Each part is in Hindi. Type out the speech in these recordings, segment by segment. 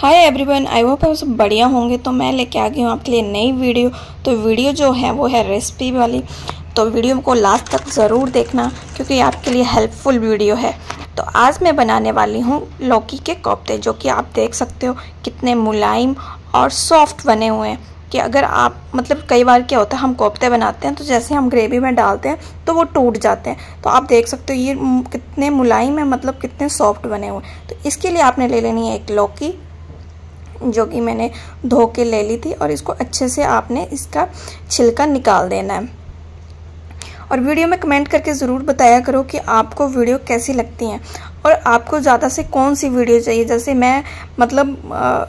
हाय एवरीवन आई होप आप सब बढ़िया होंगे। तो मैं लेके आ गई हूँ आपके लिए नई वीडियो। तो वीडियो जो है, वो है रेसिपी वाली। तो वीडियो को लास्ट तक ज़रूर देखना, क्योंकि आपके लिए हेल्पफुल वीडियो है। तो आज मैं बनाने वाली हूँ लौकी के कोफ्ते, जो कि आप देख सकते हो कितने मुलायम और सॉफ्ट बने हुए हैं। कि अगर आप मतलब कई बार क्या होता है, हम कोफ्ते बनाते हैं तो जैसे हम ग्रेवी में डालते हैं तो वो टूट जाते हैं। तो आप देख सकते हो ये कितने मुलायम है मतलब कितने सॉफ्ट बने हुए हैं। तो इसके लिए आपने ले लेनी है एक लौकी जो कि मैंने धो के ले ली थी और इसको अच्छे से आपने इसका छिलका निकाल देना है। और वीडियो में कमेंट करके ज़रूर बताया करो कि आपको वीडियो कैसी लगती हैं। और आपको ज़्यादा से कौन सी वीडियो चाहिए? जैसे मैं मतलब आ,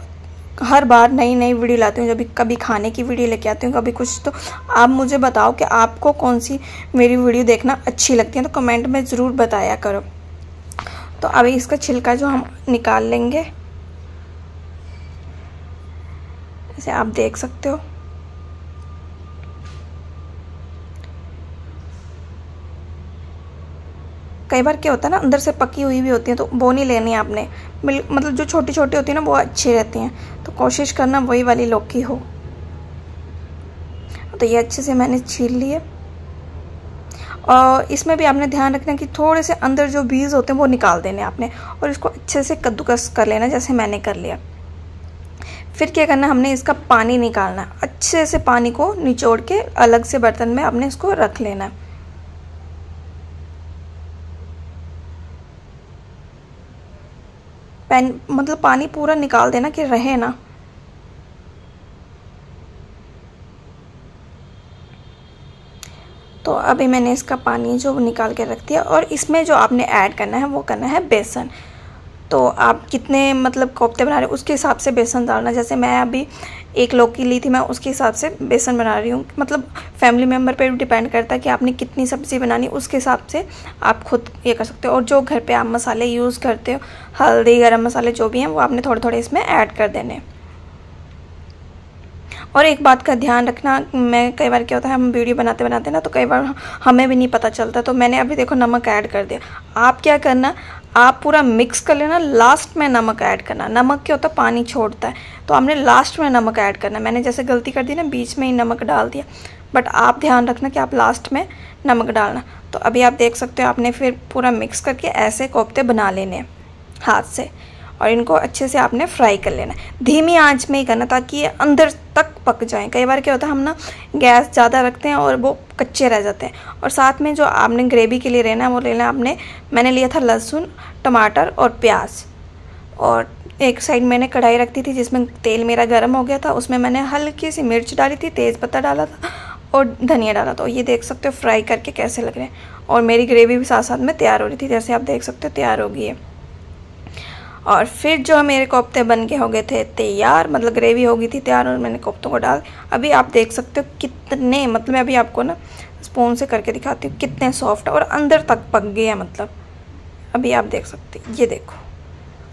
हर बार नई नई वीडियो लाती हूँ जब कभी खाने की वीडियो लेके आती हूँ कभी कुछ तो आप मुझे बताओ कि आपको कौन सी मेरी वीडियो देखना अच्छी लगती है तो कमेंट में ज़रूर बताया करो। तो अभी इसका छिलका जो हम निकाल लेंगे। इसे आप देख सकते हो। कई बार क्या होता है ना, अंदर से पकी हुई भी होती है तो वो नहीं लेनी आपने। मतलब जो छोटी छोटी होती है ना, वो अच्छी रहती हैं। तो कोशिश करना वही वाली लौकी हो। तो ये अच्छे से मैंने छील लिए और इसमें भी आपने ध्यान रखना कि थोड़े से अंदर जो बीज होते हैं, वो निकाल देने आपने। और इसको अच्छे से कद्दूकस कर लेना, जैसे मैंने कर लिया। फिर क्या करना, हमने इसका पानी निकालना अच्छे से पानी को निचोड़ के अलग से बर्तन में आपने इसको रख लेना है। पैन मतलब पानी पूरा निकाल देना कि रहे ना। तो अभी मैंने इसका पानी जो निकाल के रख दिया और इसमें जो आपने ऐड करना है, वो करना है बेसन। तो आप कितने मतलब कोफ्ते बना रहे हो? उसके हिसाब से बेसन डालना। जैसे मैं अभी एक लौकी ली थी, मैं उसके हिसाब से बेसन बना रही हूँ। मतलब फैमिली मेंबर पे भी डिपेंड करता है कि आपने कितनी सब्ज़ी बनानी उसके हिसाब से आप खुद ये कर सकते हो। और जो घर पे आप मसाले यूज़ करते हो, हल्दी, गरम मसाले जो भी हैं, वो आपने थोड़े थोड़े इसमें ऐड कर देने। और एक बात का ध्यान रखना, मैं कई बार क्या होता है, हम वीडियो बनाते बनाते ना तो कई बार हमें भी नहीं पता चलता। तो मैंने अभी देखो नमक ऐड कर दिया। आप क्या करना आप पूरा मिक्स कर लेना लास्ट में नमक ऐड करना। नमक क्या होता है? पानी छोड़ता है। तो आपने लास्ट में नमक ऐड करना। मैंने जैसे गलती कर दी ना, बीच में ही नमक डाल दिया। बट आप ध्यान रखना कि आप लास्ट में नमक डालना। तो अभी आप देख सकते हो, आपने फिर पूरा मिक्स करके ऐसे कोफ्ते बना लेने हाथ से। और इनको अच्छे से आपने फ्राई कर लेना धीमी आँच में ही करना ताकि ये अंदर तक पक जाएँ। कई बार क्या होता है, हम ना गैस ज़्यादा रखते हैं और वो कच्चे रह जाते हैं। और साथ में जो आपने ग्रेवी के लिए लेना है, वो लेना आपने, मैंने लिया था लहसुन, टमाटर और प्याज। और एक साइड मैंने कढ़ाई रखती थी जिसमें तेल मेरा गर्म हो गया था, उसमें मैंने हल्की सी मिर्च डाली थी, तेज़ पत्ता डाला था और धनिया डाला था। ये देख सकते हो फ्राई करके कैसे लग रहे हैं। और मेरी ग्रेवी भी साथ साथ में तैयार हो रही थी, जैसे आप देख सकते हो तैयार हो गई है। और फिर जो मेरे कोफ्ते बन के हो गए थे, तैयार मतलब ग्रेवी हो गई थी, तैयार, और मैंने कोफ्तों को डाल, अभी आप देख सकते हो कितने मतलब मैं अभी आपको ना स्पून से करके दिखाती हूँ, कितने सॉफ्ट और अंदर तक पक गए हैं मतलब। अभी आप देख सकते ये देखो।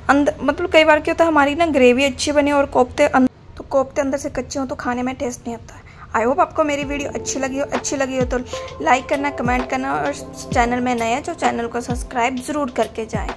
अंदर मतलब कई बार क्या होता है, हमारी ना ग्रेवी अच्छी बनी और कोफ्ते तो कोफ्ते अंदर से कच्चे हों तो खाने में टेस्ट नहीं आता। आई होप आपको मेरी वीडियो अच्छी लगी हो, अच्छी लगी हो तो लाइक करना कमेंट करना, और चैनल में नया जो चैनल को सब्सक्राइब ज़रूर करके जाएँ।